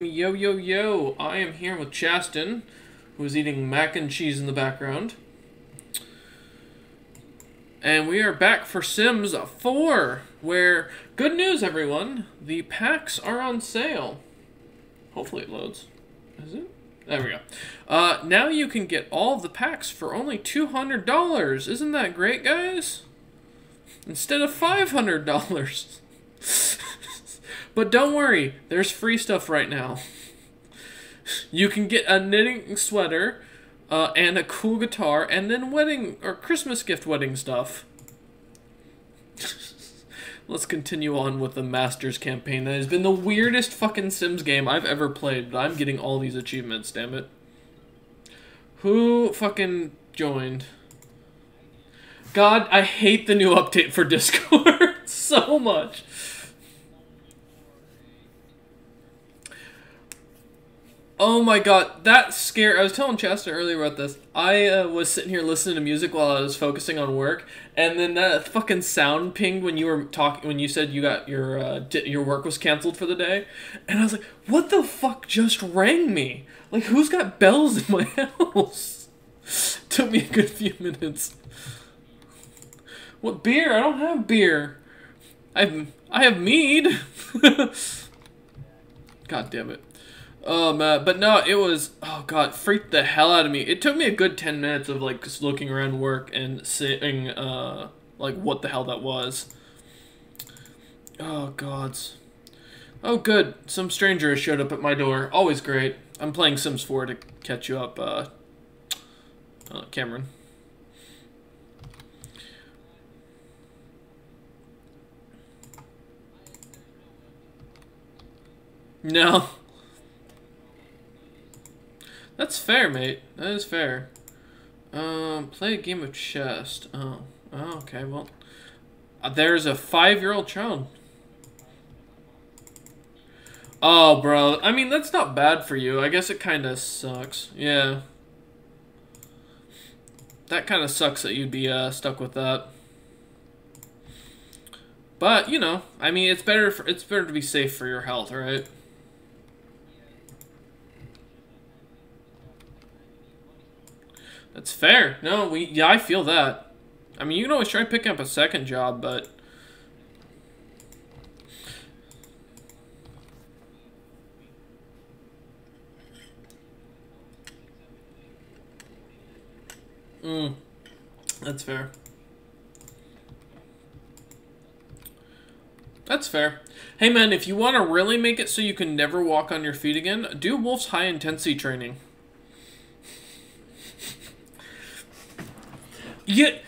Yo, yo, yo, I am here with Chaston, who is eating mac and cheese in the background. And we are back for Sims 4, where, good news everyone, the packs are on sale. Hopefully it loads. Is it? There we go. Uh, now you can get all the packs for only $200. Isn't that great, guys? Instead of $500. But don't worry, there's free stuff right now. You can get a knitting sweater uh, and a cool guitar and then wedding or Christmas gift wedding stuff. Let's continue on with the Masters campaign. That has been the weirdest fucking Sims game I've ever played, but I'm getting all these achievements, damn it. Who fucking joined? God, I hate the new update for Discord so much. Oh my god, that scare! I was telling Chester earlier about this. I uh, was sitting here listening to music while I was focusing on work, and then that fucking sound pinged when you were talking when you said you got your uh, your work was canceled for the day, and I was like, "What the fuck just rang me? Like, who's got bells in my house?" Took me a good few minutes. What beer? I don't have beer. I I have mead. God damn it. Oh man, but no, it was oh god, freaked the hell out of me. It took me a good ten minutes of like just looking around work and seeing uh like what the hell that was. Oh gods. Oh good, some stranger has showed up at my door. Always great. I'm playing Sims 4 to catch you up, uh, uh Cameron. No. That's fair, mate. That is fair. Um, play a game of chess. Oh, oh okay. Well, uh, there's a five-year-old child. Oh, bro. I mean, that's not bad for you. I guess it kind of sucks. Yeah. That kind of sucks that you'd be uh, stuck with that. But, you know, I mean, it's better for, it's better to be safe for your health, right? That's fair. No, we yeah, I feel that. I mean, you can always try picking up a second job, but Mm. That's fair. That's fair. Hey man, if you want to really make it so you can never walk on your feet again, do Wolf's high intensity training. Yeah,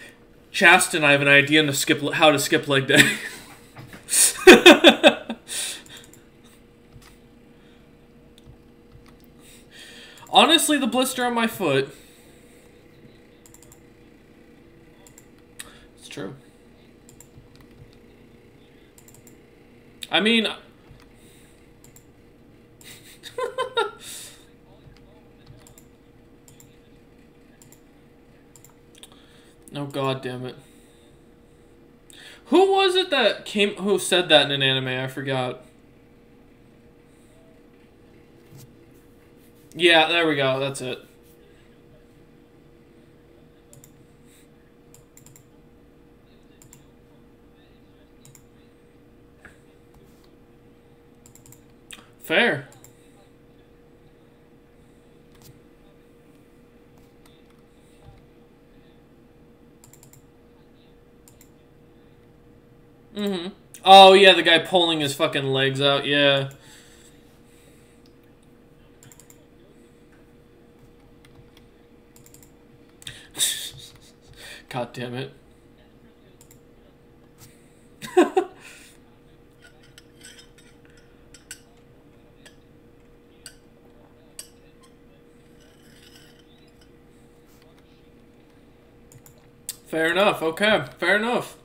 Chaston, I have an idea to skip how to skip leg day. Honestly, the blister on my foot. It's true. I mean, Oh god damn it. Who was it that came who said that in an anime? I forgot. Yeah, there we go. That's it. Fair. Mm-hmm. Oh, yeah, the guy pulling his fucking legs out, yeah. God damn it. Fair enough, okay, fair enough.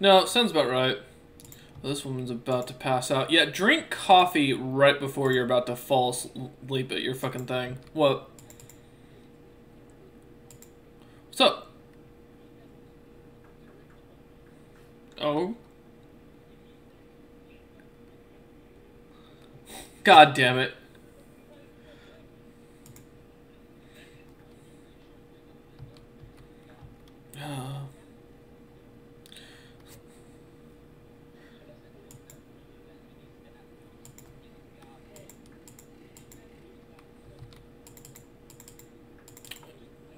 No, sounds about right. This woman's about to pass out. Yeah, drink coffee right before you're about to fall asleep at your fucking thing. What? What's up? Oh. God damn it.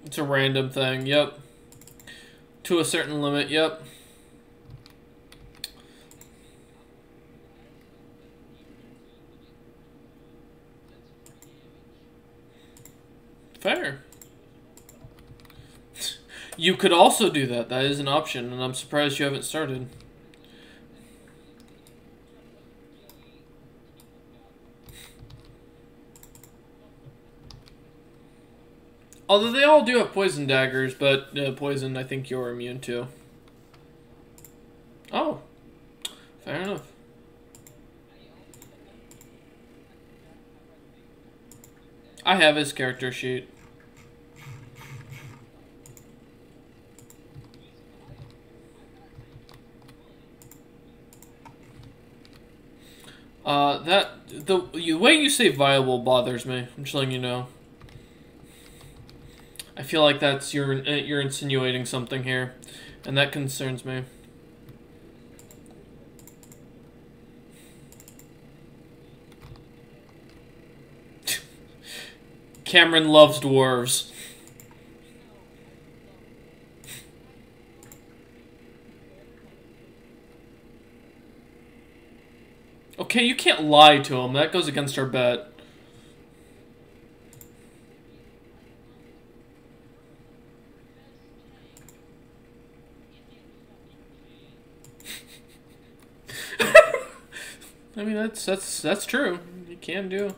It's a random thing, yep. To a certain limit, yep. Fair. You could also do that. That is an option, and I'm surprised you haven't started. Although they all do have poison daggers, but uh, poison I think you're immune to. Oh. Fair enough. I have his character sheet. Uh, that the, the way you say viable bothers me. I'm just letting you know. Feel like that's you're uh, you're insinuating something here, and that concerns me. Cameron loves dwarves. Okay, you can't lie to him. That goes against our bet. I mean, that's that's that's true. You can do.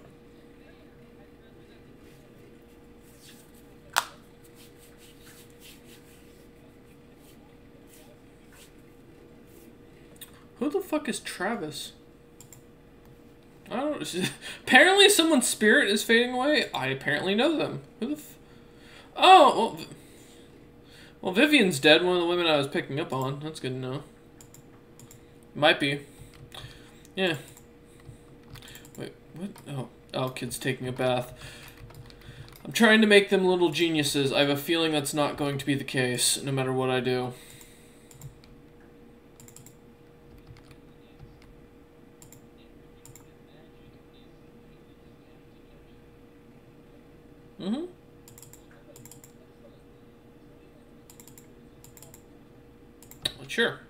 Who the fuck is Travis? I don't. apparently, someone's spirit is fading away. I apparently know them. Who the? oh, well, well, Vivian's dead. One of the women I was picking up on. That's good to know. Might be. Yeah. Wait, what? Oh, oh, kid's taking a bath. I'm trying to make them little geniuses. I have a feeling that's not going to be the case, no matter what I do. Mm-hmm. Sure.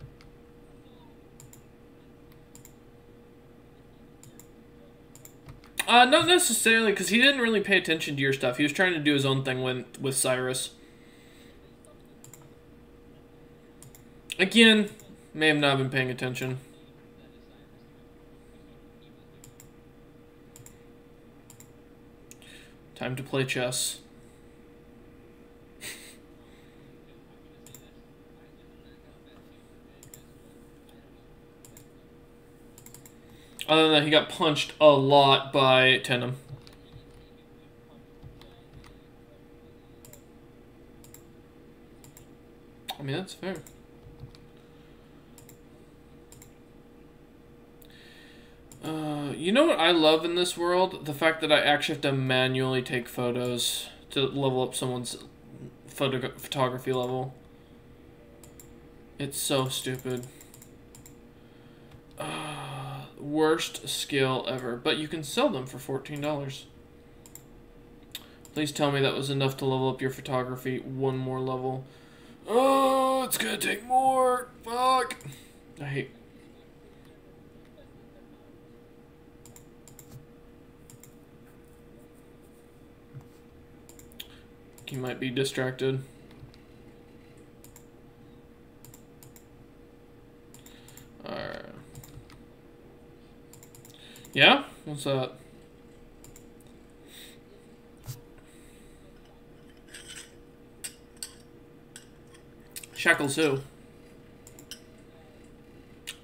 Uh, not necessarily, because he didn't really pay attention to your stuff. He was trying to do his own thing when, with Cyrus. Again, may have not been paying attention. Time to play chess. Other than that, he got punched a lot by Tenem. I mean, that's fair. Uh, you know what I love in this world? The fact that I actually have to manually take photos to level up someone's photo photography level. It's so stupid. Uh, worst skill ever, but you can sell them for $14. Please tell me that was enough to level up your photography one more level. Oh, it's gonna take more. Fuck. I hate. He might be distracted. Alright. Yeah? What's that? Shackles who?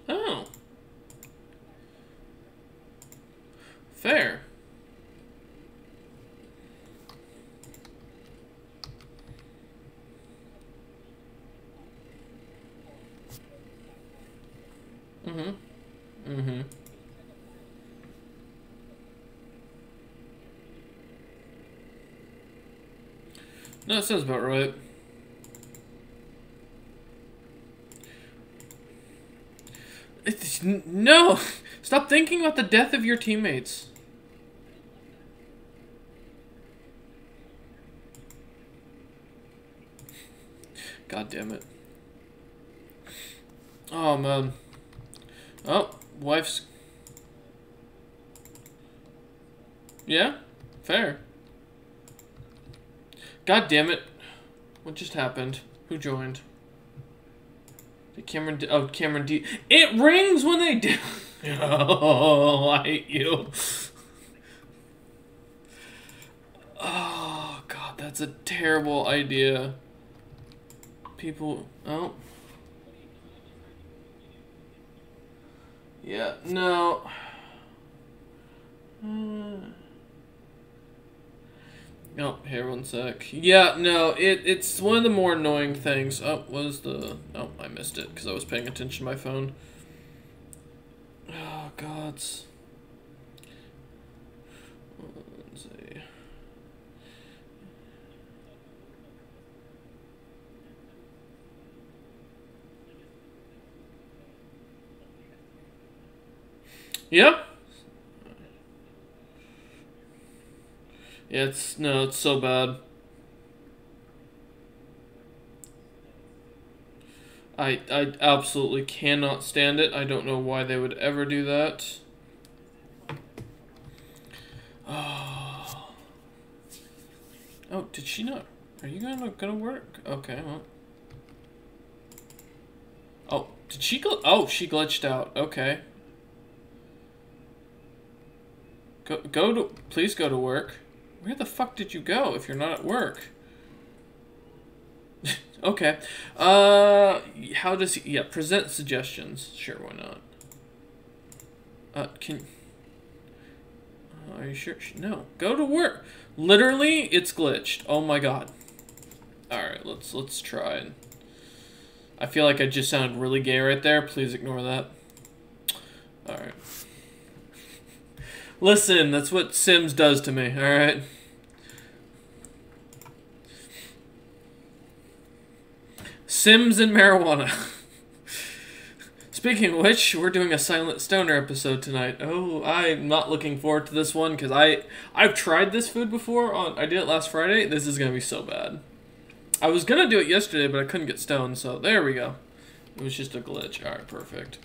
Oh. Fair. Mm-hmm. Mm-hmm. No, that sounds about right. It's, no! Stop thinking about the death of your teammates. God damn it. Oh, man. Oh, wife's... Yeah? Fair. God damn it. What just happened? Who joined? Did Cameron... D oh, Cameron D... It rings when they do... oh, I hate you. Oh, God, that's a terrible idea. People... Oh... Yeah, no. Uh, oh, here one sec. Yeah, no, it it's one of the more annoying things. Oh, was the... Oh, I missed it because I was paying attention to my phone. Oh, gods. Let's see. Yep. Yeah, it's no, it's so bad. I I absolutely cannot stand it. I don't know why they would ever do that. Oh. Oh, did she not? Are you gonna gonna work? Okay, well. Oh, did she go? Oh, she glitched out. Okay. Go, go to, please go to work. Where the fuck did you go if you're not at work? okay. Uh, how does he, yeah, present suggestions. Sure, why not? Uh, can, are you sure? No, go to work. Literally, it's glitched. Oh my god. Alright, let's, let's try I feel like I just sounded really gay right there. Please ignore that. Alright. Listen, that's what Sims does to me, alright? Sims and marijuana. Speaking of which, we're doing a Silent Stoner episode tonight. Oh, I'm not looking forward to this one because I I've tried this food before. On I did it last Friday. This is gonna be so bad. I was gonna do it yesterday, but I couldn't get stoned. So there we go. It was just a glitch. All right, perfect.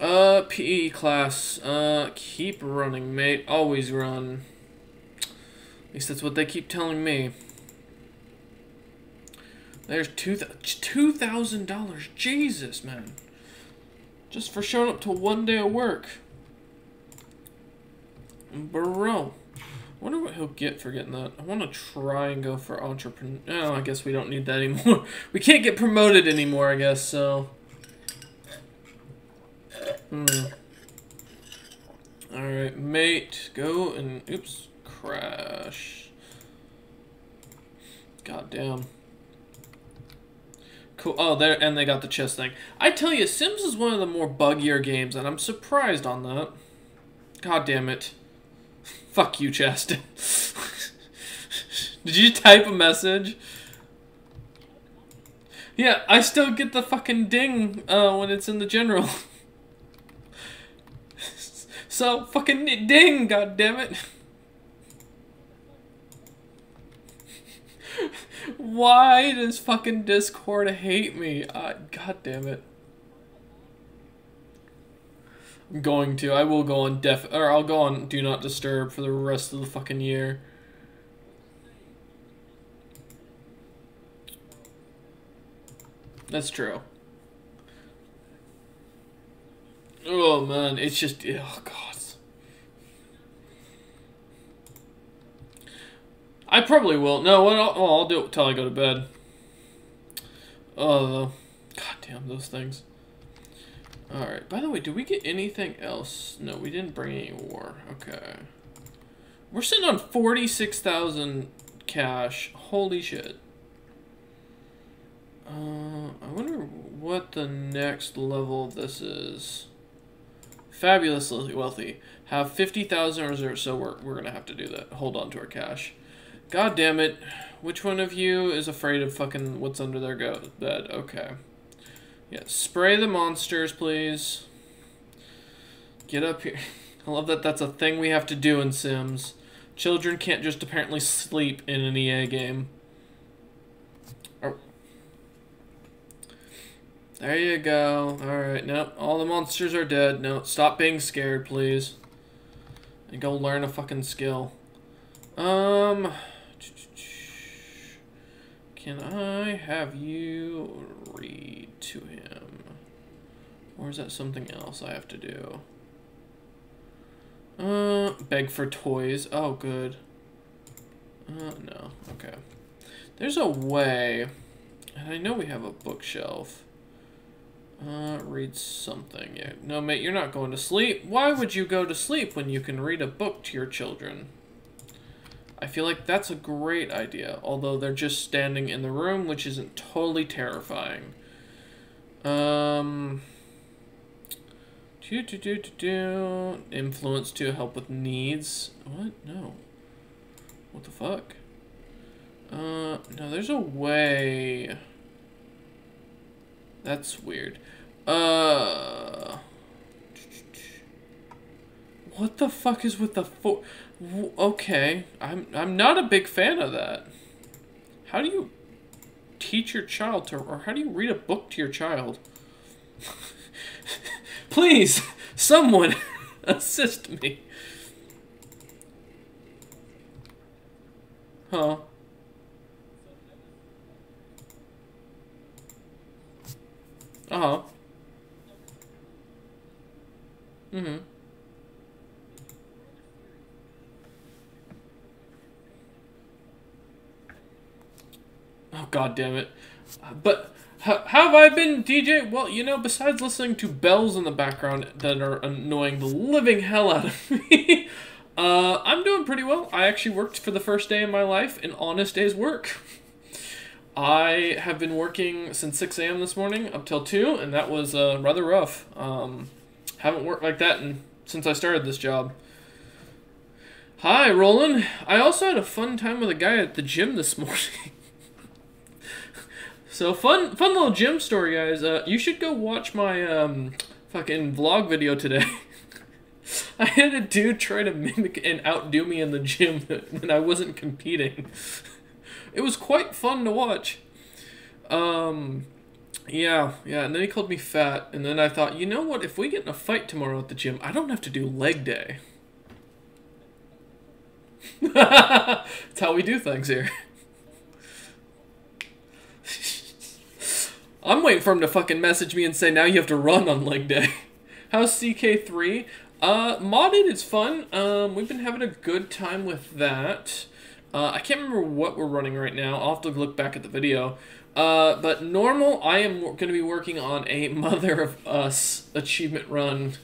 Uh, PE class. Uh, keep running, mate. Always run. At least that's what they keep telling me. There's two two thousand dollars. Jesus, man. Just for showing up to one day of work. Bro. wonder what he'll get for getting that. I want to try and go for entrepreneur. Oh, I guess we don't need that anymore. we can't get promoted anymore, I guess, so... Hmm. Alright, mate, go and... Oops. Crash. God damn. Cool. Oh, there, and they got the chest thing. I tell you, Sims is one of the more buggier games, and I'm surprised on that. God damn it. Fuck you, chest. Did you type a message? Yeah, I still get the fucking ding uh, when it's in the general. So fucking ding, god damn it. Why does fucking Discord hate me? Uh, god damn it. I'm going to. I will go on def or I'll go on do not disturb for the rest of the fucking year. That's true. Oh man, it's just oh god. I probably will. No, what I'll, I'll do it till I go to bed. Oh, god damn those things. Alright, by the way, did we get anything else? No, we didn't bring any war. Okay. We're sitting on 46,000 cash. Holy shit. Uh, I wonder what the next level of this is. Fabulously wealthy. Have 50,000 reserves, so we're, we're going to have to do that. Hold on to our cash. God damn it. Which one of you is afraid of fucking what's under their go bed? Okay. Yeah, spray the monsters, please. Get up here. I love that that's a thing we have to do in Sims. Children can't just apparently sleep in an EA game. Oh. There you go. Alright, nope. All the monsters are dead. No, stop being scared, please. And go learn a fucking skill. Um... Can I have you read to him? Or is that something else I have to do? Uh, beg for toys. Oh, good. Uh, no. Okay. There's a way. And I know we have a bookshelf. Uh, read something. Yeah. No, mate, you're not going to sleep. Why would you go to sleep when you can read a book to your children? I feel like that's a great idea, although they're just standing in the room, which isn't totally terrifying. Um, do, do, do, do, do. Influence to help with needs. What? No. What the fuck? Uh, no, there's a way. That's weird. Uh... What the fuck is with the four? Okay, I'm I'm not a big fan of that. How do you teach your child to, or how do you read a book to your child? Please, someone assist me. Huh? Uh-huh. Mm-hmm. God damn it. But have I been DJ? Well, you know, besides listening to bells in the background that are annoying the living hell out of me, uh, I'm doing pretty well. I actually worked for the first day in my life, an honest day's work. I have been working since 6 a.m. this morning up till 2, and that was uh, rather rough. Um, haven't worked like that in, since I started this job. Hi, Roland. I also had a fun time with a guy at the gym this morning. So fun, fun little gym story, guys. Uh, you should go watch my um, fucking vlog video today. I had a dude try to mimic and outdo me in the gym when I wasn't competing. It was quite fun to watch. Um, yeah, yeah, and then he called me fat, and then I thought, you know what? If we get in a fight tomorrow at the gym, I don't have to do leg day. That's how we do things here. I'm waiting for him to fucking message me and say now you have to run on leg day. How's CK3? Uh, modded is fun. Um, we've been having a good time with that. Uh, I can't remember what we're running right now. I'll have to look back at the video. Uh, but normal, I am going to be working on a Mother of Us achievement run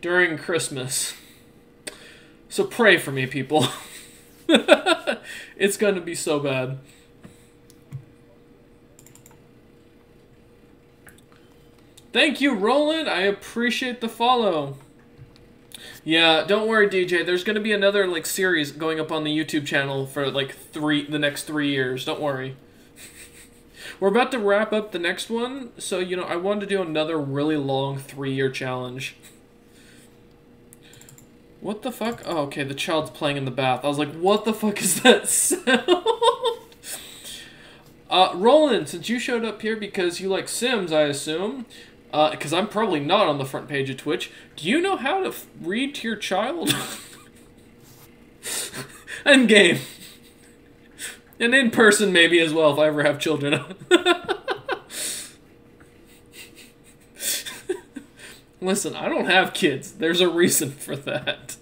during Christmas. So pray for me, people. it's going to be so bad. Thank you, Roland. I appreciate the follow. Yeah, don't worry, DJ. There's gonna be another like series going up on the YouTube channel for like three the next three years. Don't worry. We're about to wrap up the next one, so you know I wanted to do another really long three-year challenge. What the fuck? Oh, okay, the child's playing in the bath. I was like, what the fuck is that sound? uh, Roland, since you showed up here because you like Sims, I assume, because uh, I'm probably not on the front page of Twitch. Do you know how to read to your child? End game. And in person, maybe as well, if I ever have children. Listen, I don't have kids. There's a reason for that.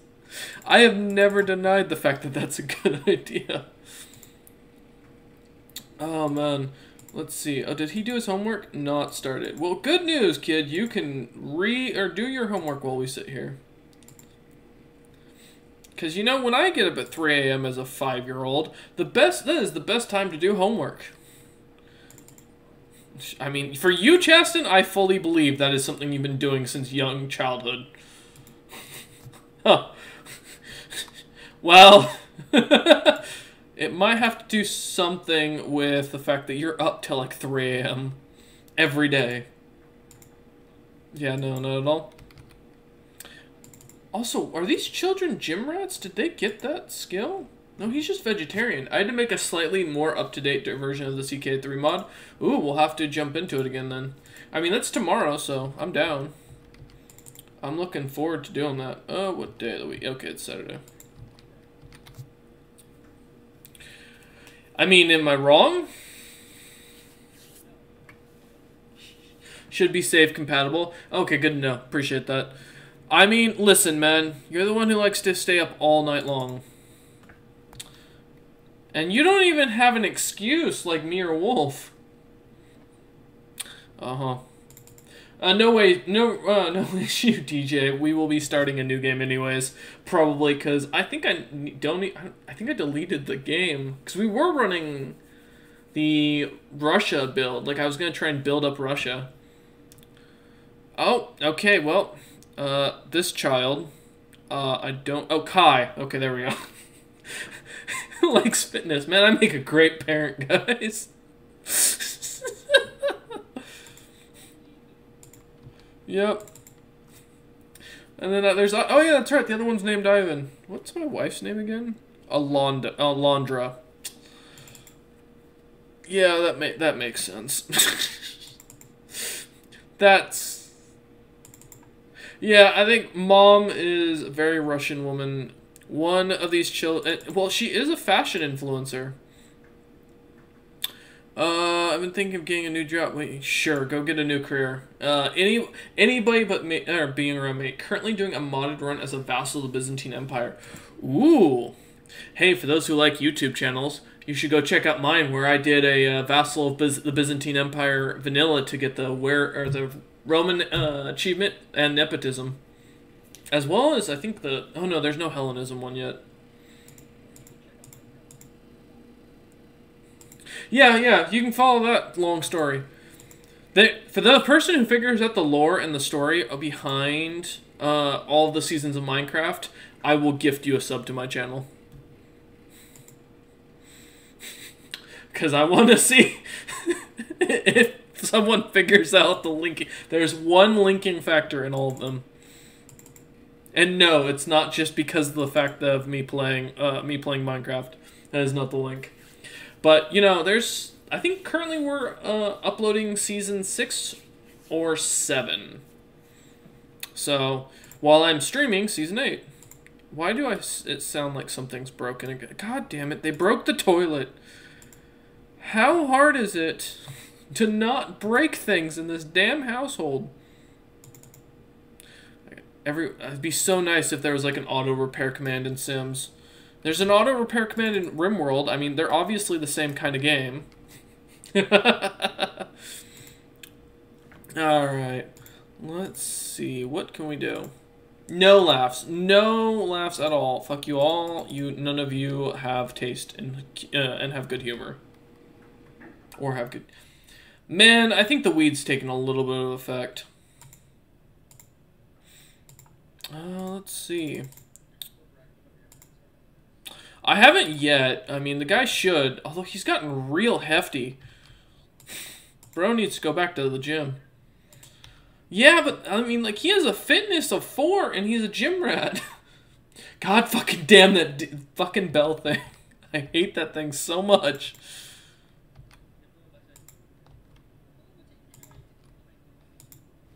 I have never denied the fact that that's a good idea. Oh, man. Let's see. Oh, did he do his homework? Not started. Well, good news, kid. You can re or do your homework while we sit here. Because, you know, when I get up at 3 a.m. as a five-year-old, the best, that is the best time to do homework. I mean, for you, Chaston, I fully believe that is something you've been doing since young childhood. huh. well, it might have to do something with the fact that you're up till like 3 a.m. every day. Yeah, no, not at all. Also, are these children gym rats? Did they get that skill? No, he's just vegetarian. I had to make a slightly more up-to-date version of the CK3 mod. Ooh, we'll have to jump into it again then. I mean, that's tomorrow, so I'm down. I'm looking forward to doing that. Oh, what day of the week? Okay, it's Saturday. I mean, am I wrong? Should be save compatible. Okay, good to know. Appreciate that. I mean, listen, man. You're the one who likes to stay up all night long. And you don't even have an excuse like me or Wolf. Uh-huh. Uh, no way, no, uh, no issue, DJ. We will be starting a new game anyways, probably because I think I don't. I think I deleted the game because we were running the Russia build. Like I was gonna try and build up Russia. Oh, okay. Well, uh, this child, uh, I don't. Oh, Kai. Okay, there we go. likes fitness. Man, I make a great parent, guys. Yep. And then uh, there's... Uh, oh, yeah, that's right. The other one's named Ivan. What's my wife's name again? Alondra. Alondra. Yeah, that, ma that makes sense. that's... Yeah, I think mom is a very Russian woman one of these children. Uh, well, she is a fashion influencer. Uh, I've been thinking of getting a new job. Wait, sure, go get a new career. Uh, any anybody but me, or being around me. Currently doing a modded run as a vassal of the Byzantine Empire. Ooh. Hey, for those who like YouTube channels, you should go check out mine where I did a uh, vassal of Biz the Byzantine Empire vanilla to get the where or the Roman uh, achievement and nepotism. As well as, I think the... Oh no, there's no Hellenism one yet. Yeah, yeah, you can follow that long story. They, for the person who figures out the lore and the story behind uh, all the seasons of Minecraft, I will gift you a sub to my channel. Because I want to see if someone figures out the linking. There's one linking factor in all of them. And no, it's not just because of the fact of me playing uh, me playing Minecraft. That is not the link. But you know, there's I think currently we're uh, uploading season six or seven. So while I'm streaming season eight, why do I it sound like something's broken again? God damn it! They broke the toilet. How hard is it to not break things in this damn household? Every it'd be so nice if there was like an auto repair command in Sims. There's an auto repair command in RimWorld. I mean, they're obviously the same kind of game. All right. Let's see. What can we do? No laughs. No laughs at all. Fuck you all. You none of you have taste and uh, and have good humor. Or have good Man, I think the weed's taken a little bit of effect. Uh, let's see. I haven't yet. I mean, the guy should, although he's gotten real hefty. Bro needs to go back to the gym. Yeah, but, I mean, like, he has a fitness of four, and he's a gym rat. God fucking damn that fucking bell thing. I hate that thing so much.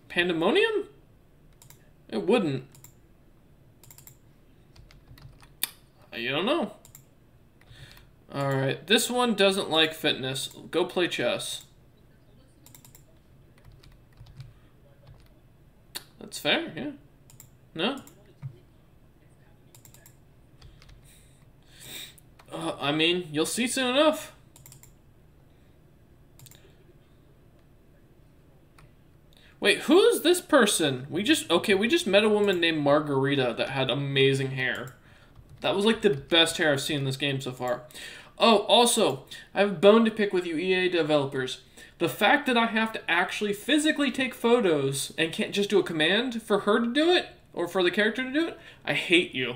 Pandemonium? It wouldn't. You don't know. Alright, this one doesn't like fitness. Go play chess. That's fair, yeah. No? Uh, I mean, you'll see soon enough. Wait, who's this person? We just, okay, we just met a woman named Margarita that had amazing hair. That was like the best hair I've seen in this game so far. Oh, also, I have a bone to pick with you EA developers. The fact that I have to actually physically take photos and can't just do a command for her to do it or for the character to do it, I hate you.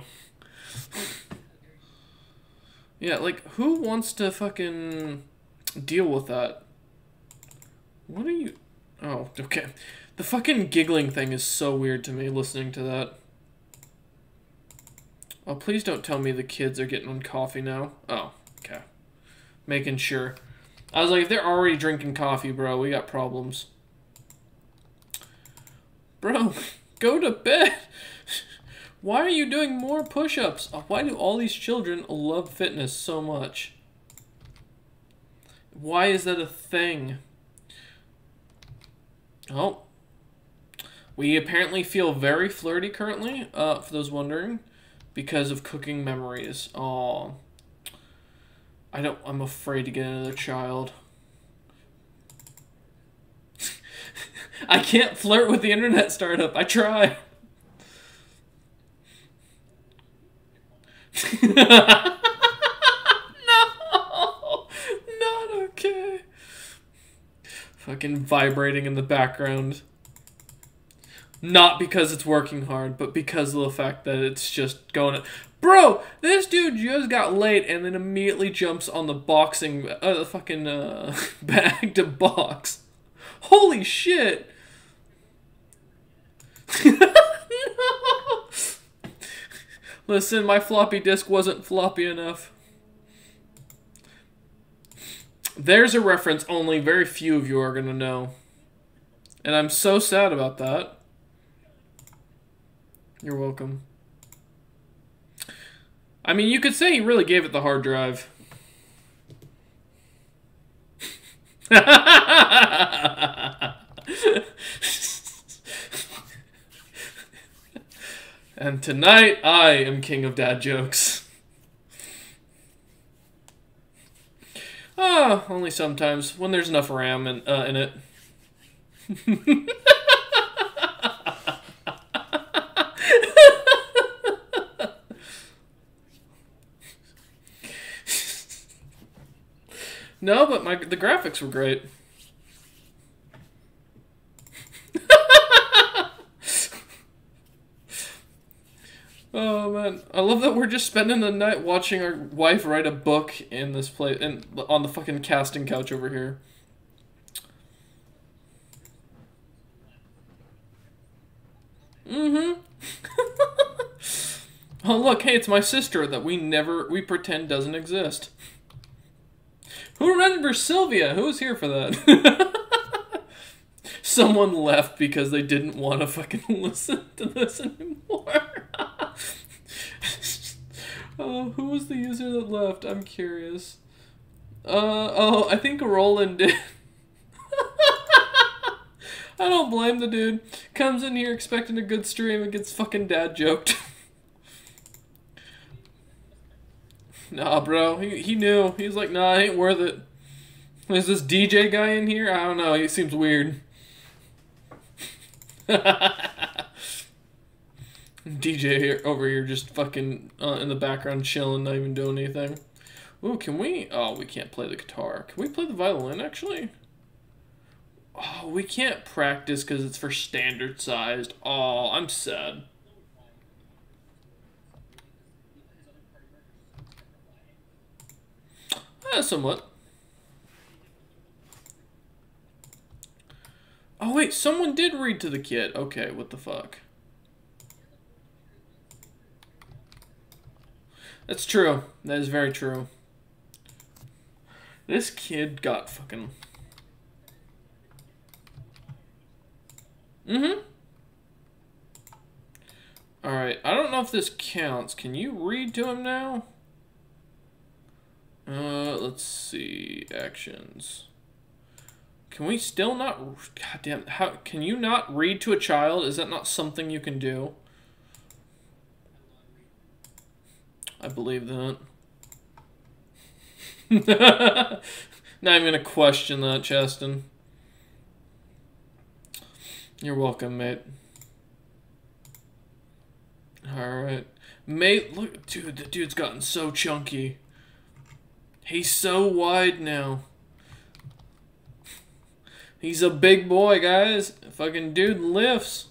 yeah, like who wants to fucking deal with that? What are you Oh, okay. The fucking giggling thing is so weird to me listening to that. Oh, please don't tell me the kids are getting on coffee now. Oh, okay. Making sure. I was like, if they're already drinking coffee, bro, we got problems. Bro, go to bed. Why are you doing more push-ups? Why do all these children love fitness so much? Why is that a thing? Oh. We apparently feel very flirty currently, uh, for those wondering, because of cooking memories. Oh. I don't, I'm afraid to get another child. I can't flirt with the internet startup. I try. no! Not okay. Fucking vibrating in the background. Not because it's working hard, but because of the fact that it's just going... Bro, this dude just got late and then immediately jumps on the boxing, uh, fucking, uh, bag to box. Holy shit! no! Listen, my floppy disk wasn't floppy enough. There's a reference only very few of you are going to know. And I'm so sad about that. You're welcome. I mean, you could say he really gave it the hard drive. and tonight, I am king of dad jokes. Ah, oh, only sometimes, when there's enough RAM in, uh, in it. No, but my the graphics were great. oh man, I love that we're just spending the night watching our wife write a book in this place and on the fucking casting couch over here. Mm-hmm. oh look, hey, it's my sister that we never we pretend doesn't exist. Who remembers Sylvia? Who was here for that? Someone left because they didn't want to fucking listen to this anymore. oh, who was the user that left? I'm curious. Uh, oh, I think Roland did. I don't blame the dude. Comes in here expecting a good stream and gets fucking dad joked. Nah, bro. He, he knew. He was like, nah, it ain't worth it. Is this DJ guy in here? I don't know. He seems weird. DJ here, over here just fucking uh, in the background chilling, not even doing anything. Ooh, can we? Oh, we can't play the guitar. Can we play the violin, actually? Oh, we can't practice because it's for standard sized. Oh, I'm sad. Eh, somewhat. Oh, wait, someone did read to the kid. Okay, what the fuck? That's true. That is very true. This kid got fucking... Mm-hmm. Alright, I don't know if this counts. Can you read to him now? Uh, let's see. Actions. Can we still not... God damn, how... Can you not read to a child? Is that not something you can do? I believe that. not even gonna question that, Cheston. You're welcome, mate. Alright. Mate, look, dude, the dude's gotten so chunky. He's so wide now. He's a big boy, guys. Fucking dude lifts.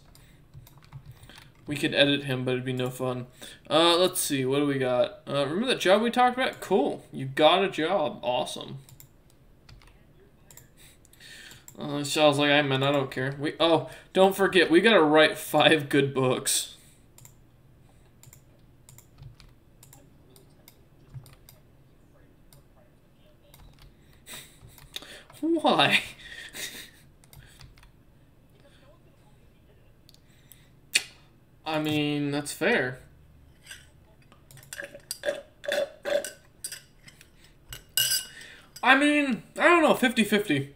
We could edit him, but it'd be no fun. Uh, let's see. What do we got? Uh, remember that job we talked about? Cool. You got a job. Awesome. Uh, Shaw's like, I man, I don't care. We oh, don't forget, we gotta write five good books. Why? I mean, that's fair. I mean, I don't know, 50-50.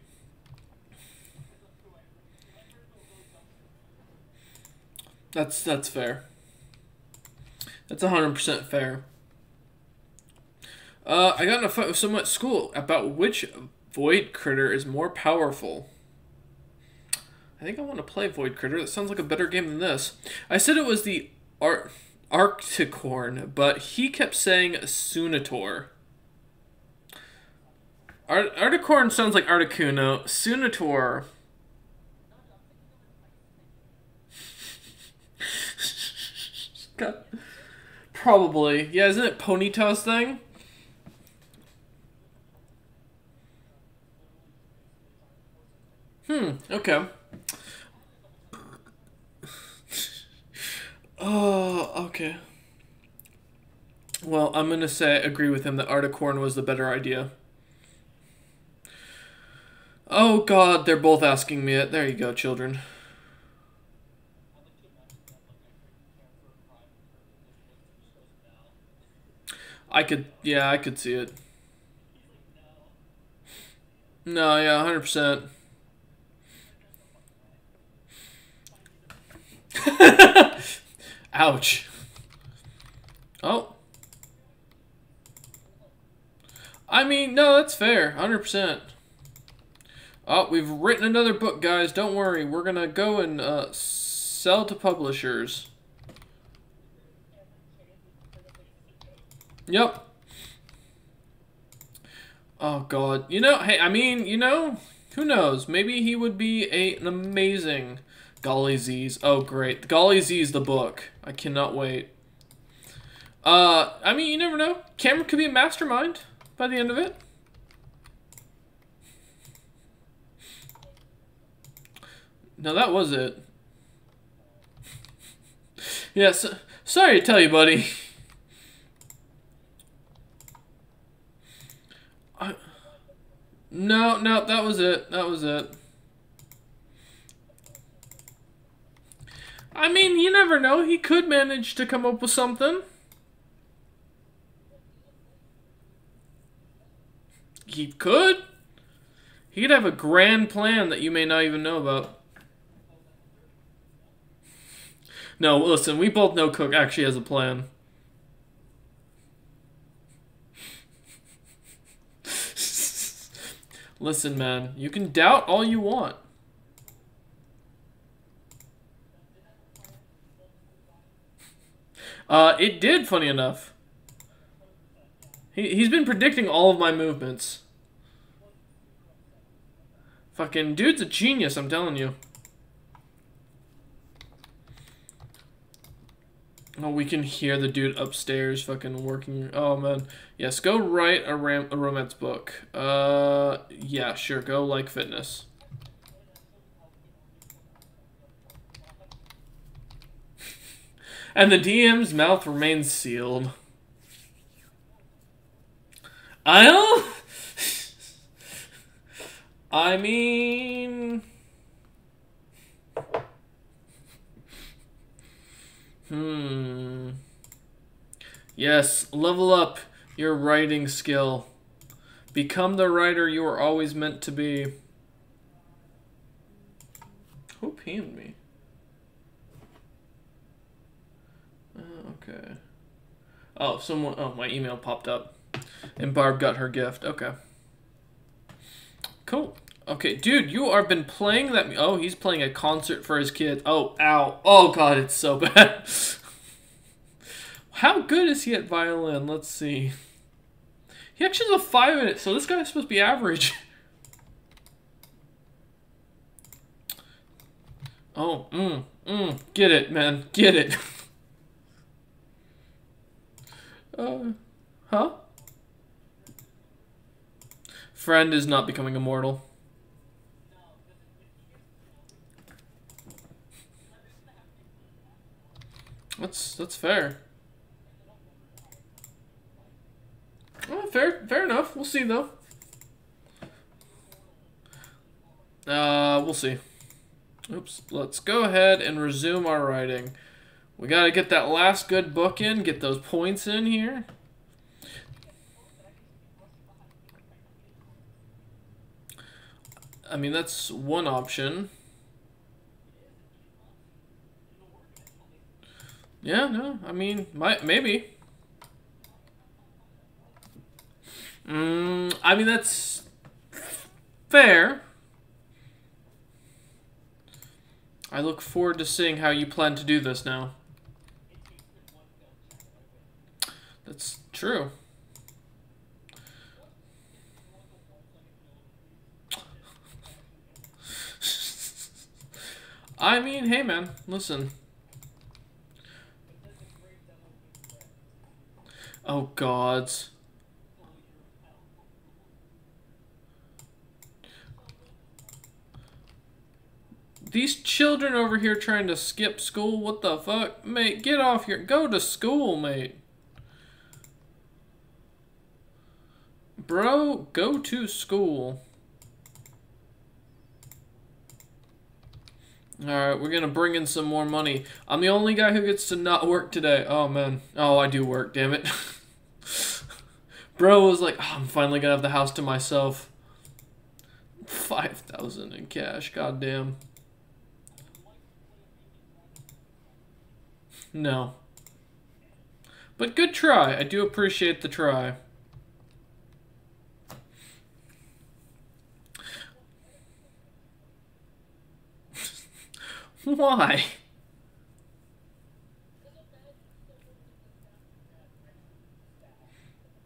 That's that's fair. That's 100% fair. Uh, I got in a fight with someone at school about which Void Critter is more powerful. I think I want to play Void Critter. That sounds like a better game than this. I said it was the Ar Arcticorn, but he kept saying Sunator. Ar Articorn sounds like Articuno. Sunator Probably. Yeah, isn't it Ponyta's thing? Hmm, okay. oh, okay. Well, I'm gonna say agree with him that Articorn was the better idea. Oh god, they're both asking me it. There you go, children. I could, yeah, I could see it. No, yeah, 100%. Ouch. Oh. I mean, no, that's fair. 100%. Oh, we've written another book, guys. Don't worry. We're going to go and uh, sell to publishers. Yep. Oh god. You know, hey, I mean, you know, who knows? Maybe he would be a, an amazing Golly Z's. Oh great. Golly Z's the book. I cannot wait. Uh, I mean, you never know. Cameron could be a mastermind by the end of it. No, that was it. yes. Sorry to tell you, buddy. I, No, no, that was it. That was it. I mean, you never know. He could manage to come up with something. He could. He could have a grand plan that you may not even know about. No, listen, we both know Cook actually has a plan. Listen, man, you can doubt all you want. Uh, it did, funny enough. He, he's been predicting all of my movements. Fucking dude's a genius, I'm telling you. Oh, we can hear the dude upstairs fucking working. Oh, man. Yes, go write a, ram a romance book. Uh, yeah, sure. Go like fitness. And the DM's mouth remains sealed. I'll... I mean... Hmm. Yes, level up your writing skill. Become the writer you were always meant to be. Who pinged me? Okay. Oh, someone. Oh, my email popped up. And Barb got her gift. Okay. Cool. Okay, dude, you are been playing that. Oh, he's playing a concert for his kid. Oh, ow. Oh, God, it's so bad. How good is he at violin? Let's see. He actually has a five minute, so this guy's supposed to be average. Oh, mm, mm, get it, man, get it. uh, huh? Friend is not becoming immortal. That's that's fair. Oh, fair, fair enough. We'll see though. Uh, we'll see. Oops. Let's go ahead and resume our writing. We gotta get that last good book in, get those points in here. I mean, that's one option. Yeah, no, I mean, might maybe. Mm, I mean, that's fair. I look forward to seeing how you plan to do this now. That's true. I mean, hey man, listen. Oh gods. These children over here trying to skip school, what the fuck? Mate, get off here. Go to school, mate. Bro, go to school. Alright, we're gonna bring in some more money. I'm the only guy who gets to not work today. Oh, man. Oh, I do work, damn it. Bro was like, oh, I'm finally gonna have the house to myself. 5,000 in cash, goddamn. No. But good try. I do appreciate the try. Why?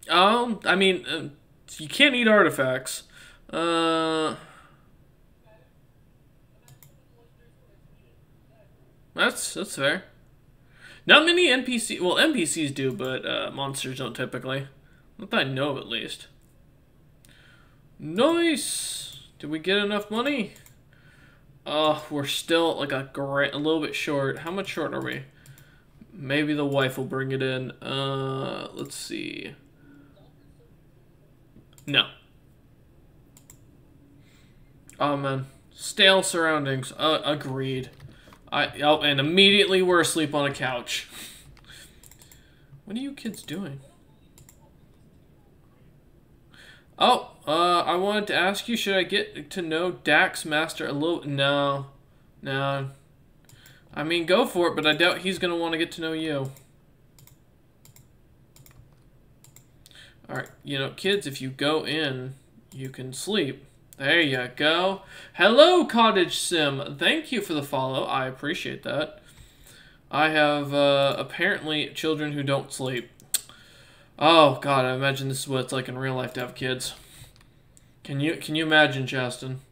Um, I mean, uh, you can't eat artifacts. Uh, that's that's fair. Not many NPC. Well, NPCs do, but uh, monsters don't typically. Not that I know, of, at least. Nice. Did we get enough money? Oh, we're still like a great, a little bit short. How much short are we? Maybe the wife will bring it in. Uh, let's see. No. Oh man, stale surroundings. Uh, agreed. I oh, and immediately we're asleep on a couch. What are you kids doing? Oh, uh, I wanted to ask you, should I get to know Dax Master a little? No, no. I mean, go for it, but I doubt he's gonna want to get to know you. Alright, you know, kids, if you go in, you can sleep. There you go. Hello, Cottage Sim. Thank you for the follow. I appreciate that. I have uh, apparently children who don't sleep. Oh God, I imagine this is what it's like in real life to have kids. Can you can you imagine, Chaston?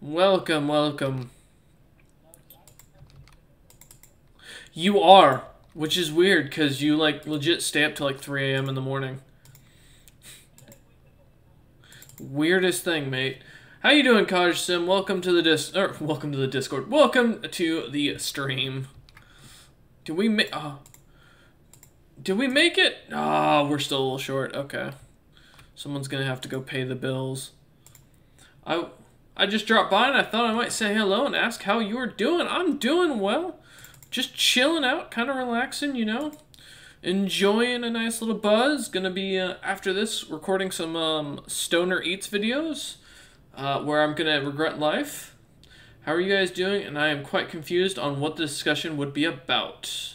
Welcome, welcome. You are, which is weird because you like legit stay up till like 3 a.m. in the morning. Weirdest thing, mate. How you doing, Cottage Sim? Welcome to the dis or welcome to the Discord. Welcome to the stream. Do we make oh. Did we make it? Ah, oh, we're still a little short. Okay. Someone's gonna have to go pay the bills. I I just dropped by and I thought I might say hello and ask how you are doing. I'm doing well. Just chilling out, kind of relaxing, you know enjoying a nice little buzz. Gonna be, uh, after this, recording some um, Stoner Eats videos uh, where I'm gonna regret life. How are you guys doing? And I am quite confused on what the discussion would be about.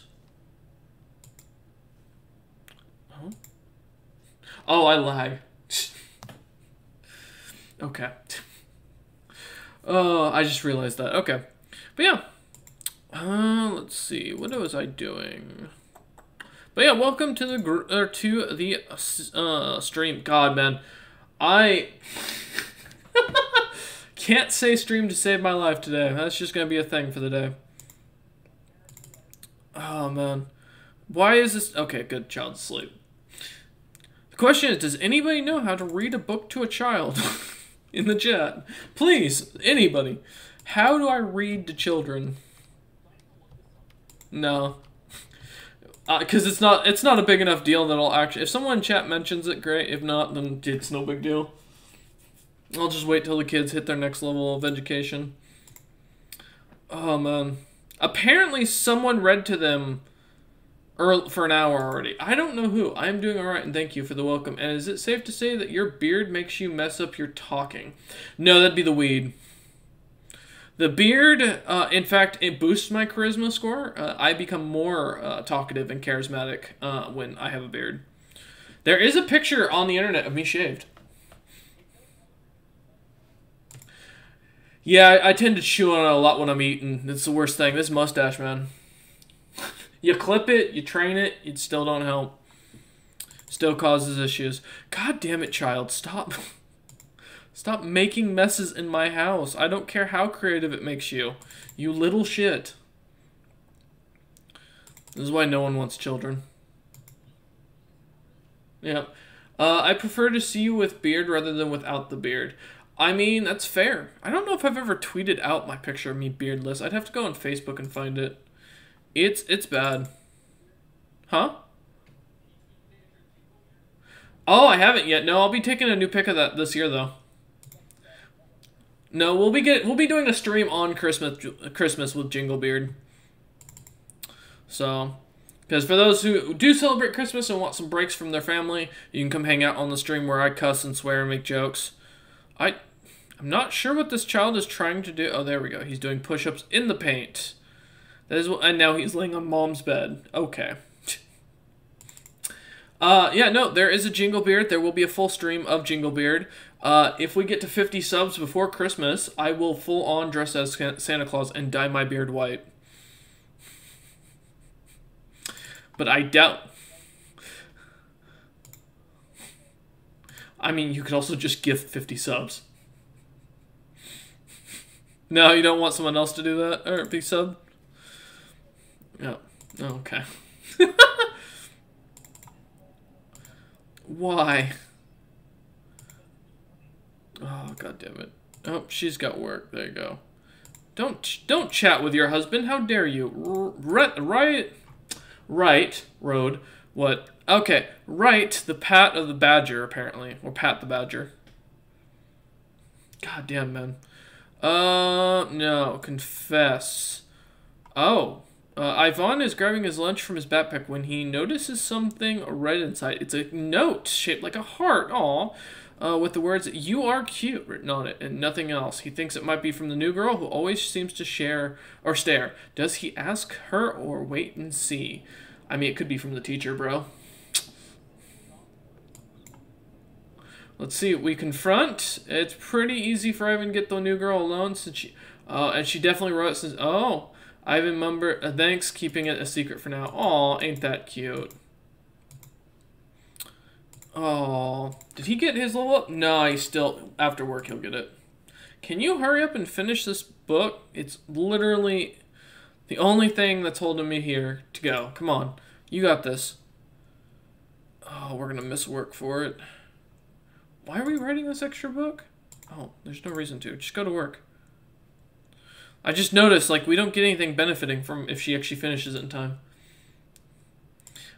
Oh, oh I lag. okay. Oh, I just realized that. Okay. But yeah. Uh, let's see. What was I doing? But yeah, welcome to the gr or to the uh, stream. God, man, I Can't say stream to save my life today. That's just gonna be a thing for the day. Oh man. Why is this okay, good child's asleep. Question is, does anybody know how to read a book to a child? In the chat. Please, anybody. How do I read to children? No. Because uh, it's not it's not a big enough deal that I'll actually... If someone in chat mentions it, great. If not, then it's no big deal. I'll just wait till the kids hit their next level of education. Oh, man. Apparently someone read to them for an hour already. I don't know who. I am doing alright and thank you for the welcome. And is it safe to say that your beard makes you mess up your talking? No, that'd be the weed. The beard, uh, in fact, it boosts my charisma score. Uh, I become more uh, talkative and charismatic uh, when I have a beard. There is a picture on the internet of me shaved. Yeah, I, I tend to chew on it a lot when I'm eating. It's the worst thing. This mustache, man. You clip it, you train it, it still don't help. Still causes issues. God damn it, child. Stop. Stop making messes in my house. I don't care how creative it makes you. You little shit. This is why no one wants children. Yeah. Uh, I prefer to see you with beard rather than without the beard. I mean, that's fair. I don't know if I've ever tweeted out my picture of me beardless. I'd have to go on Facebook and find it. It's it's bad. Huh? Oh, I haven't yet. No, I'll be taking a new pic of that this year though. No, we'll be get we'll be doing a stream on Christmas Christmas with Jingle Beard. So, because for those who do celebrate Christmas and want some breaks from their family, you can come hang out on the stream where I cuss and swear and make jokes. I I'm not sure what this child is trying to do. Oh, there we go. He's doing push-ups in the paint. That is what, and now he's laying on mom's bed. Okay. Uh, yeah, no, there is a Jingle Beard. There will be a full stream of Jingle Beard. Uh, if we get to 50 subs before Christmas, I will full on dress as Santa Claus and dye my beard white. But I doubt. I mean, you could also just gift 50 subs. No, you don't want someone else to do that? Or be sub? Yeah. Oh, okay. Why? Oh, god damn it. Oh, she's got work. There you go. Don't don't chat with your husband. How dare you? right, right, right, road. What? Okay, right. The pat of the badger, apparently, or pat the badger. God damn, man. Uh, no. Confess. Oh. Uh, Ivan is grabbing his lunch from his backpack when he notices something red inside. It's a note shaped like a heart. Aw. Uh, with the words, You are cute, written on it, and nothing else. He thinks it might be from the new girl who always seems to share or stare. Does he ask her or wait and see? I mean, it could be from the teacher, bro. Let's see. We confront. It's pretty easy for Ivan to get the new girl alone since she, uh, and she definitely wrote since. Oh, Ivan Mumber. Uh, thanks, keeping it a secret for now. Oh, ain't that cute. Oh, did he get his level up? No, he's still after work. He'll get it. Can you hurry up and finish this book? It's literally the only thing that's holding me here to go. Come on, you got this. Oh, we're gonna miss work for it. Why are we writing this extra book? Oh, there's no reason to. Just go to work. I just noticed, like, we don't get anything benefiting from if she actually finishes it in time.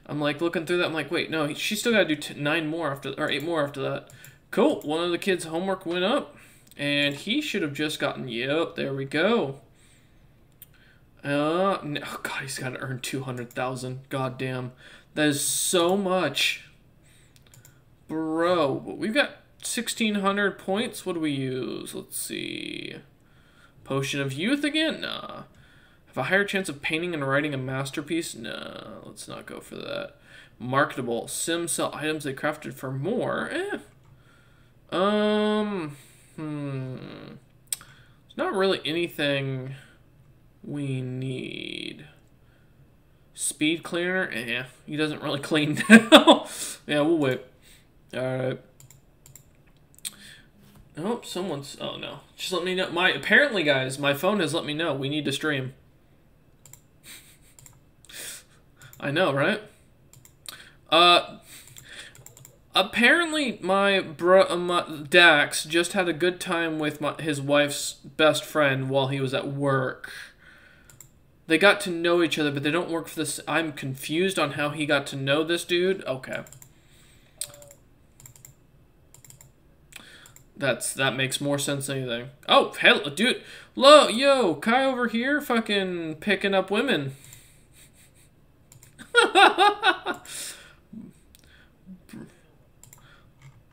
I'm, like, looking through that. I'm like, wait, no, she still got to do nine more after, or eight more after that. Cool. One of the kids' homework went up. And he should have just gotten, yep, there we go. Uh, no, oh God, he's got to earn 200,000. God damn. That is so much. Bro, we've got 1600 points. What do we use? Let's see. Potion of Youth again? Nah. Have a higher chance of painting and writing a masterpiece? Nah, let's not go for that. Marketable. Sim sell items they crafted for more? Eh. Um, hmm. There's not really anything we need. Speed cleaner? Eh, he doesn't really clean now. yeah, we'll wait. Alright. Oh, someone's. Oh no! Just let me know. My apparently, guys, my phone has let me know we need to stream. I know, right? Uh, apparently my bro, uh, my, Dax just had a good time with my, his wife's best friend while he was at work. They got to know each other, but they don't work for this. I'm confused on how he got to know this dude. Okay. That's that makes more sense than anything. Oh, hell, dude. Lo, yo, Kai over here fucking picking up women. oh,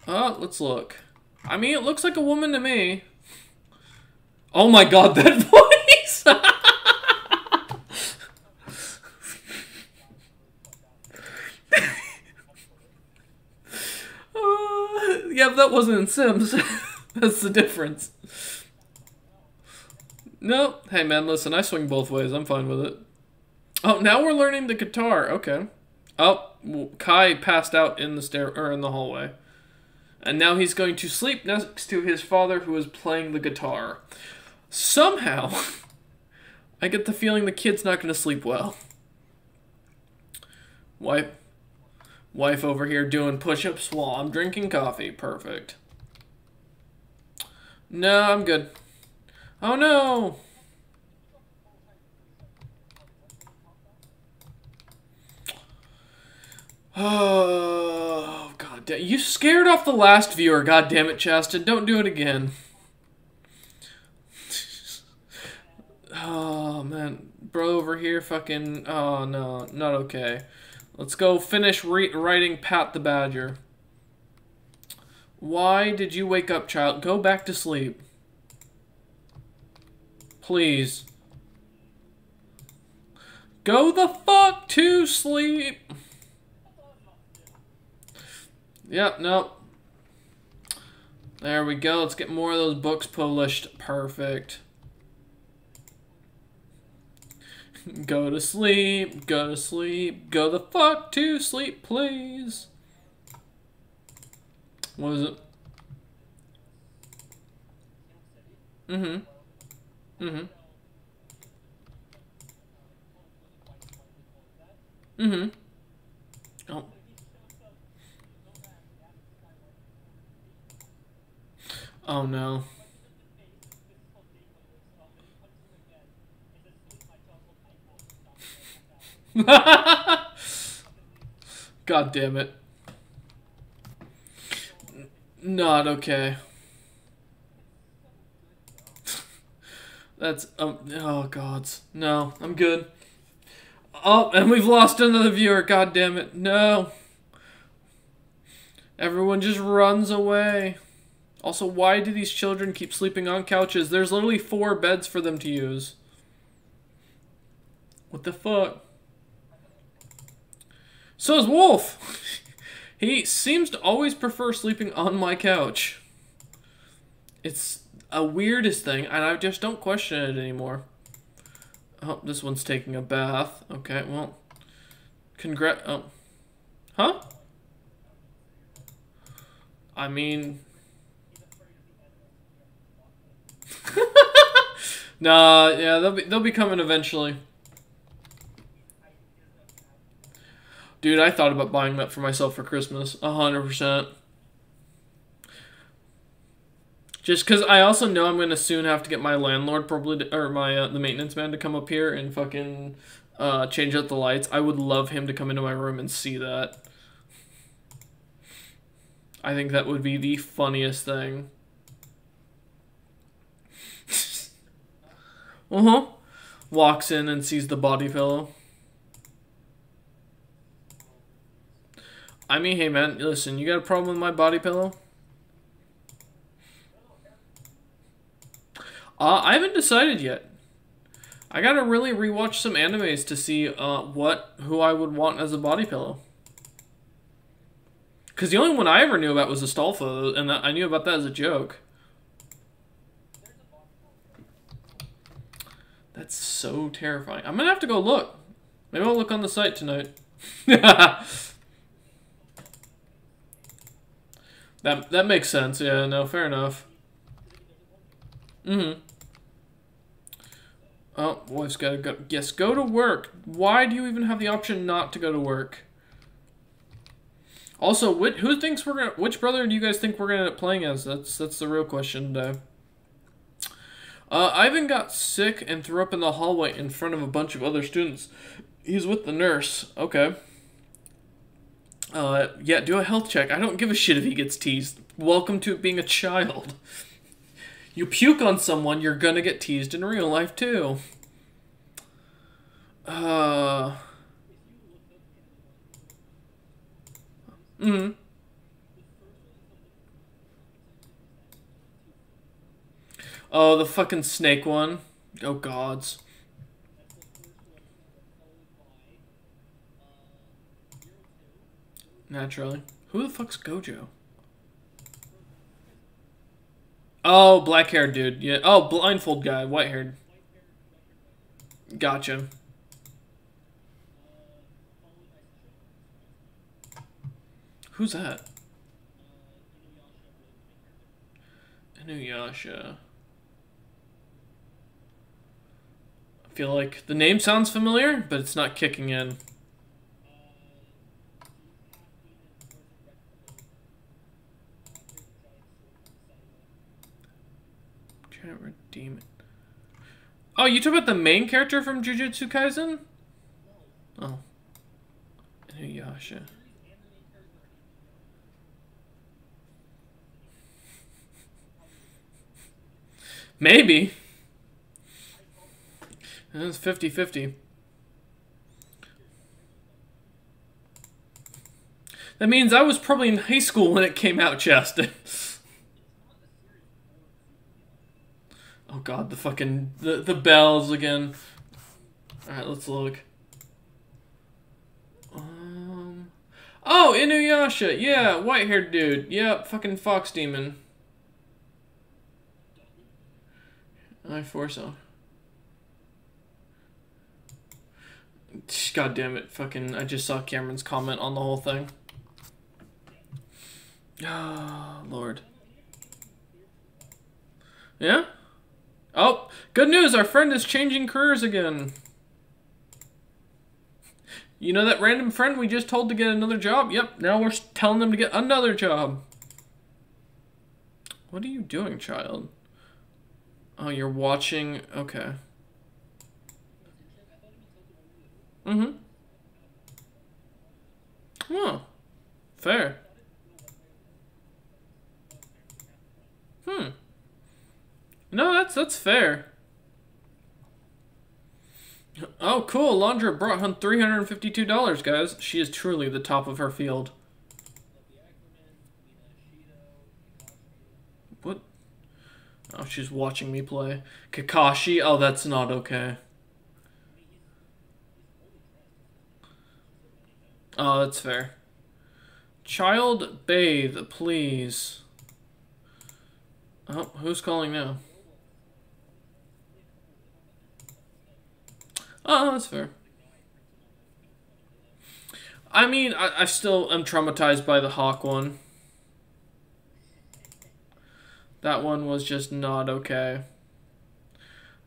let's look. I mean, it looks like a woman to me. Oh my god, that voice! uh, yeah, that wasn't in Sims. That's the difference. No, hey man, listen, I swing both ways. I'm fine with it. Oh, now we're learning the guitar. Okay. Oh, Kai passed out in the stair or in the hallway. And now he's going to sleep next to his father who is playing the guitar. Somehow, I get the feeling the kid's not going to sleep well. Wife, wife over here doing push-ups while I'm drinking coffee. Perfect. No, I'm good. Oh no! Oh, god damn. You scared off the last viewer, god damn it, Chaston. Don't do it again. oh, man. Bro over here fucking... Oh, no. Not okay. Let's go finish writing Pat the Badger. Why did you wake up, child? Go back to sleep. Please. Go the fuck to sleep! Yep, nope. There we go. Let's get more of those books published. Perfect. Go to sleep, go to sleep, go the fuck to sleep, please. What is it? Mm-hmm. Mm-hmm. Mm-hmm. Oh. Oh no. God damn it. Not okay. That's, um, oh gods. No, I'm good. Oh, and we've lost another viewer. God damn it. No. Everyone just runs away. Also, why do these children keep sleeping on couches? There's literally four beds for them to use. What the fuck? So is Wolf. he seems to always prefer sleeping on my couch. It's a weirdest thing, and I just don't question it anymore. Oh, this one's taking a bath. Okay, well. Congrat- oh. Huh? I mean, nah, yeah, they'll be they'll be coming eventually. Dude, I thought about buying that for myself for Christmas, a hundred percent. Just because I also know I'm gonna soon have to get my landlord probably to, or my uh, the maintenance man to come up here and fucking uh, change out the lights. I would love him to come into my room and see that. I think that would be the funniest thing. Uh-huh. Walks in and sees the body pillow. I mean, hey man, listen, you got a problem with my body pillow? Uh, I haven't decided yet. I gotta really rewatch some animes to see uh, what who I would want as a body pillow. Because the only one I ever knew about was Astolfo, and I knew about that as a joke. That's so terrifying. I'm gonna have to go look. Maybe I'll look on the site tonight. that that makes sense. Yeah, no, fair enough. Mm-hmm. Oh, boy's gotta go. Yes, go to work. Why do you even have the option not to go to work? Also, which, who thinks we're gonna? Which brother do you guys think we're gonna end up playing as? That's that's the real question today. Uh, Ivan got sick and threw up in the hallway in front of a bunch of other students. He's with the nurse. Okay. Uh, yeah, do a health check. I don't give a shit if he gets teased. Welcome to being a child. You puke on someone, you're gonna get teased in real life too. Uh. Mm. Oh, the fucking snake one. Oh gods. Naturally. Who the fuck's Gojo? Oh, black haired dude. Yeah. Oh, blindfold guy, white haired. Gotcha. Who's that? Inuyasha. I feel like the name sounds familiar, but it's not kicking in. Trying to redeem it. Oh, you talk about the main character from Jujutsu Kaisen? Oh. Inuyasha. Maybe. It's 50-50. That means I was probably in high school when it came out, Chaston. oh god, the fucking... The, the bells again. Alright, let's look. Um... Oh, Inuyasha! Yeah, white-haired dude. Yep, fucking fox demon. I force so. God damn it, fucking, I just saw Cameron's comment on the whole thing. Ah, oh, Lord. Yeah? Oh, good news, our friend is changing careers again. You know that random friend we just told to get another job? Yep, now we're telling them to get another job. What are you doing, child? Oh, you're watching... Okay. Mm-hmm. Oh. Fair. Hmm. No, that's that's fair. Oh, cool. Laundra brought home $352, guys. She is truly the top of her field. What? Oh, she's watching me play. Kakashi? Oh, that's not okay. Oh, that's fair. Child bathe, please. Oh, who's calling now? Oh, that's fair. I mean, I, I still am traumatized by the Hawk one. That one was just not okay.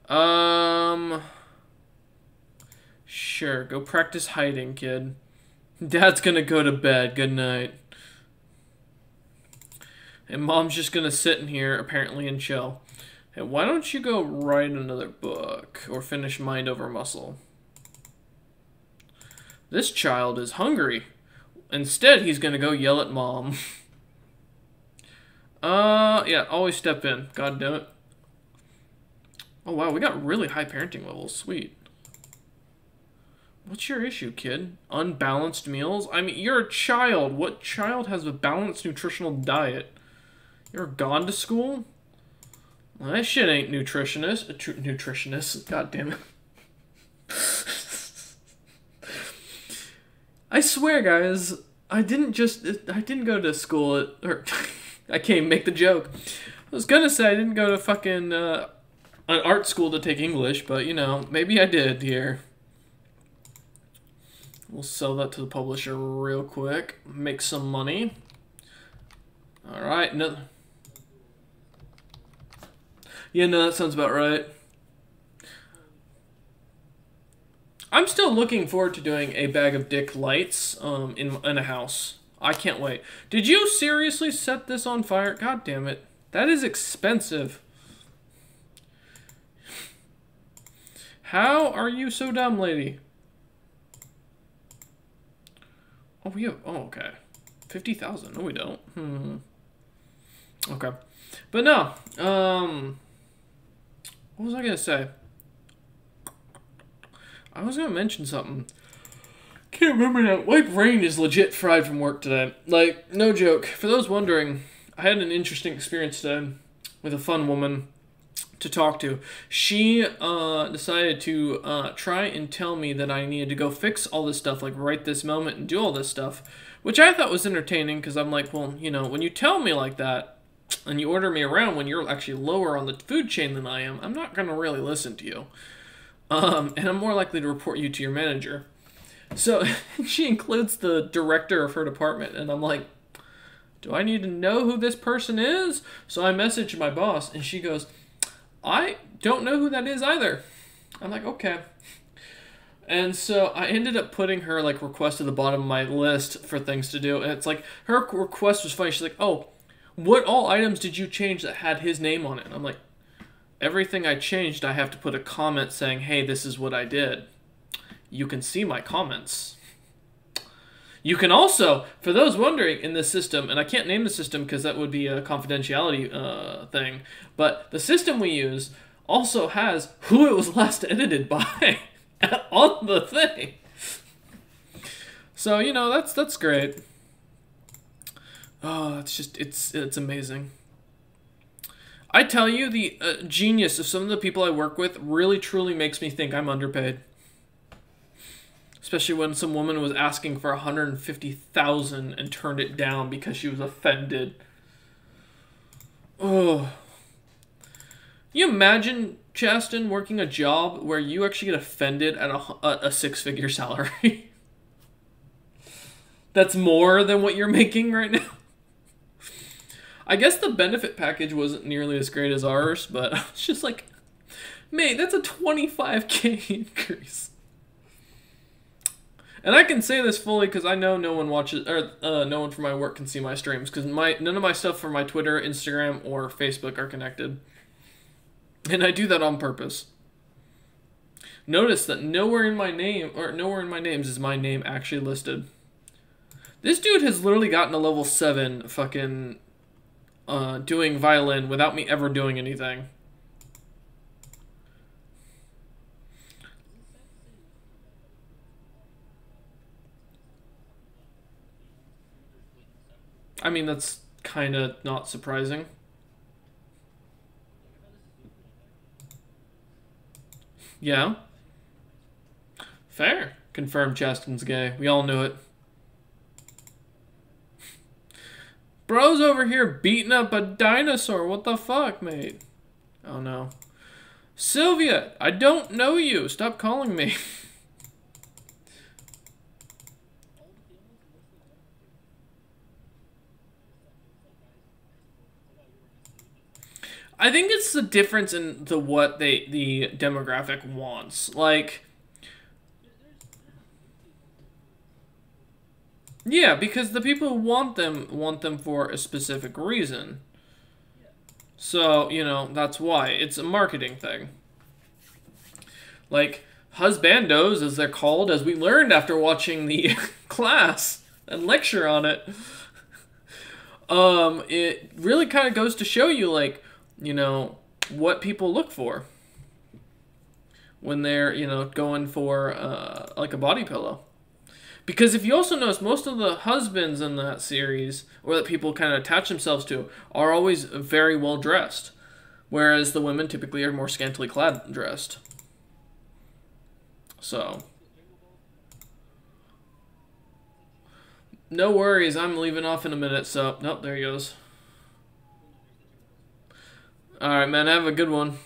Um... Sure, go practice hiding, kid. Dad's gonna go to bed. Good night. And mom's just gonna sit in here, apparently, and chill. Hey, why don't you go write another book or finish Mind Over Muscle? This child is hungry. Instead, he's gonna go yell at mom. Uh, yeah, always step in. God damn it. Oh, wow, we got really high parenting levels. Sweet. What's your issue, kid? Unbalanced meals? I mean, you're a child. What child has a balanced nutritional diet? You're gone to school? Well, that shit ain't nutritionist. Uh, nutritionist. God damn it. I swear, guys, I didn't just... I didn't go to school at... Or, I can't even make the joke. I was gonna say I didn't go to fucking uh, an art school to take English, but you know, maybe I did here. We'll sell that to the publisher real quick, make some money. All right, no. Yeah, no, that sounds about right. I'm still looking forward to doing a bag of dick lights um, in, in a house. I can't wait. Did you seriously set this on fire? God damn it. That is expensive. How are you so dumb, lady? Oh, we have... Oh, okay. 50,000. No, we don't. Hmm. Okay. But no. Um... What was I to say? I was going to mention something. Can't remember now. My brain is legit fried from work today. Like, no joke. For those wondering, I had an interesting experience today with a fun woman to talk to. She uh, decided to uh, try and tell me that I needed to go fix all this stuff, like right this moment, and do all this stuff, which I thought was entertaining because I'm like, well, you know, when you tell me like that and you order me around when you're actually lower on the food chain than I am, I'm not going to really listen to you. Um, and I'm more likely to report you to your manager. So she includes the director of her department, and I'm like, do I need to know who this person is? So I message my boss, and she goes, I don't know who that is either. I'm like, okay. And so I ended up putting her like request at the bottom of my list for things to do. And it's like her request was funny. She's like, "Oh, what all items did you change that had his name on it?" And I'm like, "Everything I changed, I have to put a comment saying, "Hey, this is what I did." You can see my comments. You can also, for those wondering, in this system, and I can't name the system because that would be a confidentiality uh, thing, but the system we use also has who it was last edited by on the thing. So you know that's that's great. Oh, it's just it's it's amazing. I tell you, the uh, genius of some of the people I work with really truly makes me think I'm underpaid especially when some woman was asking for 150,000 and turned it down because she was offended. Oh. You imagine Chaston working a job where you actually get offended at a, a, a six-figure salary? That's more than what you're making right now. I guess the benefit package wasn't nearly as great as ours, but it's just like, mate, that's a 25k increase. And I can say this fully because I know no one watches or uh, no one from my work can see my streams because my none of my stuff for my Twitter, Instagram, or Facebook are connected, and I do that on purpose. Notice that nowhere in my name or nowhere in my names is my name actually listed. This dude has literally gotten a level seven fucking uh, doing violin without me ever doing anything. I mean, that's kind of not surprising. Yeah. Fair. Confirmed Chaston's gay. We all knew it. Bro's over here beating up a dinosaur. What the fuck, mate? Oh no. Sylvia, I don't know you. Stop calling me. I think it's the difference in the what they the demographic wants. Like Yeah, because the people who want them want them for a specific reason. So, you know, that's why. It's a marketing thing. Like, husbandos, as they're called, as we learned after watching the class and lecture on it, um, it really kind of goes to show you, like, you know, what people look for when they're, you know, going for uh, like a body pillow. Because if you also notice, most of the husbands in that series, or that people kind of attach themselves to, are always very well dressed, whereas the women typically are more scantily clad dressed. So. No worries, I'm leaving off in a minute, so. Nope, there he goes. Alright, man, have a good one.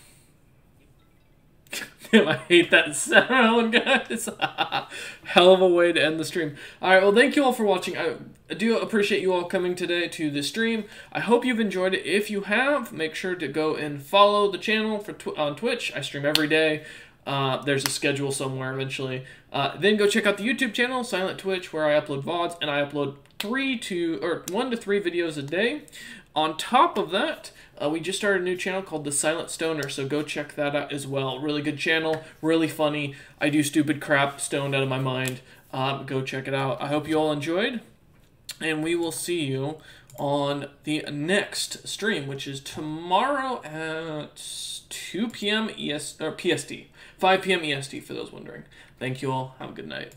Damn, I hate that sound, guys. Hell of a way to end the stream. All right, well, thank you all for watching. I do appreciate you all coming today to the stream. I hope you've enjoyed it. If you have, make sure to go and follow the channel for tw on Twitch. I stream every day. Uh, there's a schedule somewhere eventually. Uh, then go check out the YouTube channel, Silent Twitch, where I upload VODs, and I upload three to, or one to three videos a day. On top of that, uh, we just started a new channel called The Silent Stoner, so go check that out as well. Really good channel, really funny. I do stupid crap stoned out of my mind. Um, go check it out. I hope you all enjoyed, and we will see you on the next stream, which is tomorrow at 2 p.m. ES or PST, 5 p.m. EST for those wondering. Thank you all. Have a good night.